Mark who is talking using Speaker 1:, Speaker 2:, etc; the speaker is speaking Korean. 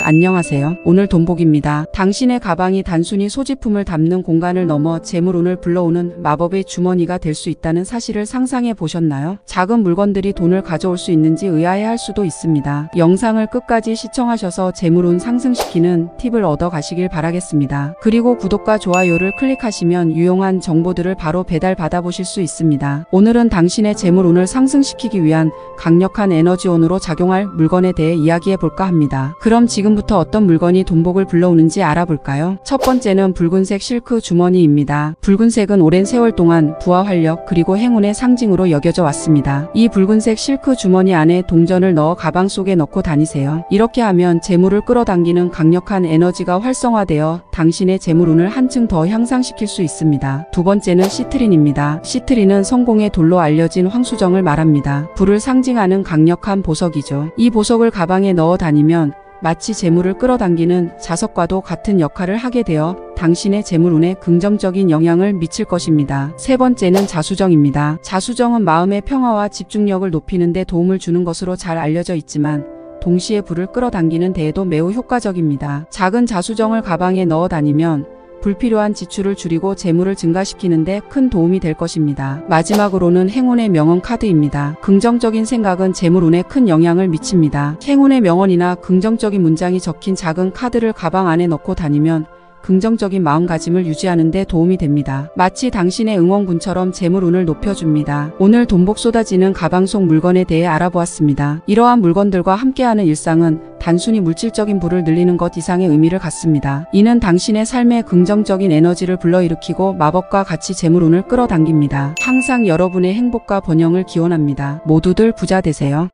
Speaker 1: 안녕하세요. 오늘 돈복입니다. 당신의 가방이 단순히 소지품을 담는 공간을 넘어 재물운을 불러오는 마법의 주머니가 될 수 있다는 사실을 상상해 보셨나요? 작은 물건들이 돈을 가져올 수 있는지 의아해 할 수도 있습니다. 영상을 끝까지 시청하셔서 재물운 상승시키는 팁을 얻어 가시길 바라겠습니다. 그리고 구독과 좋아요를 클릭하시면 유용한 정보들을 바로 배달 받아보실 수 있습니다. 오늘은 당신의 재물운을 상승시키기 위한 강력한 에너지원으로 작용할 물건에 대해 이야기해 볼까 합니다. 그럼 지금 부터 어떤 물건이 돈복을 불러오는지 알아볼까요? 첫 번째는 붉은색 실크 주머니입니다. 붉은색은 오랜 세월 동안 부와 활력 그리고 행운의 상징으로 여겨져 왔습니다. 이 붉은색 실크 주머니 안에 동전을 넣어 가방 속에 넣고 다니세요. 이렇게 하면 재물을 끌어당기는 강력한 에너지가 활성화되어 당신의 재물운을 한층 더 향상시킬 수 있습니다. 두 번째는 시트린입니다. 시트린은 성공의 돌로 알려진 황수정을 말합니다. 불을 상징하는 강력한 보석이죠. 이 보석을 가방에 넣어 다니면 마치 재물을 끌어당기는 자석과도 같은 역할을 하게 되어 당신의 재물운에 긍정적인 영향을 미칠 것입니다. 세 번째는 자수정입니다. 자수정은 마음의 평화와 집중력을 높이는 데 도움을 주는 것으로 잘 알려져 있지만 동시에 불을 끌어당기는 데에도 매우 효과적입니다. 작은 자수정을 가방에 넣어 다니면 불필요한 지출을 줄이고 재물을 증가시키는데 큰 도움이 될 것입니다. 마지막으로는 행운의 명언 카드입니다. 긍정적인 생각은 재물운에 큰 영향을 미칩니다. 행운의 명언이나 긍정적인 문장이 적힌 작은 카드를 가방 안에 넣고 다니면 긍정적인 마음가짐을 유지하는 데 도움이 됩니다. 마치 당신의 응원군처럼 재물운을 높여줍니다. 오늘 돈복 쏟아지는 가방 속 물건에 대해 알아보았습니다. 이러한 물건들과 함께하는 일상은 단순히 물질적인 부를 늘리는 것 이상의 의미를 갖습니다. 이는 당신의 삶에 긍정적인 에너지를 불러일으키고 마법과 같이 재물운을 끌어당깁니다. 항상 여러분의 행복과 번영을 기원합니다. 모두들 부자 되세요.